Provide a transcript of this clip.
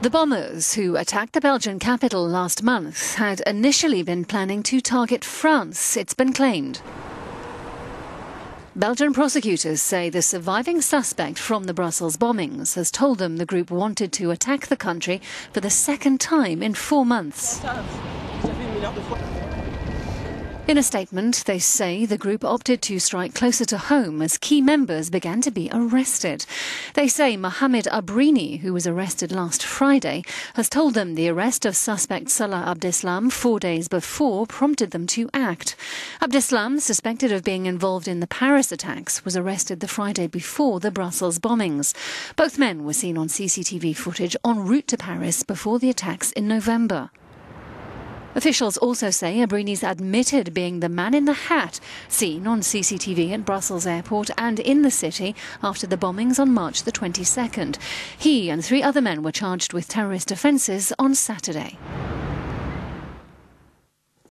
The bombers who attacked the Belgian capital last month had initially been planning to target France, it's been claimed. Belgian prosecutors say the surviving suspect from the Brussels bombings has told them the group wanted to attack the country for the second time in four months. In a statement, they say the group opted to strike closer to home as key members began to be arrested. They say Mohammed Abrini, who was arrested last Friday, has told them the arrest of suspect Salah Abdeslam four days before prompted them to act. Abdeslam, suspected of being involved in the Paris attacks, was arrested the Friday before the Brussels bombings. Both men were seen on CCTV footage en route to Paris before the attacks in November. Officials also say Abrini's admitted being the man in the hat seen on CCTV at Brussels airport and in the city after the bombings on March the 22nd. He and three other men were charged with terrorist offences on Saturday.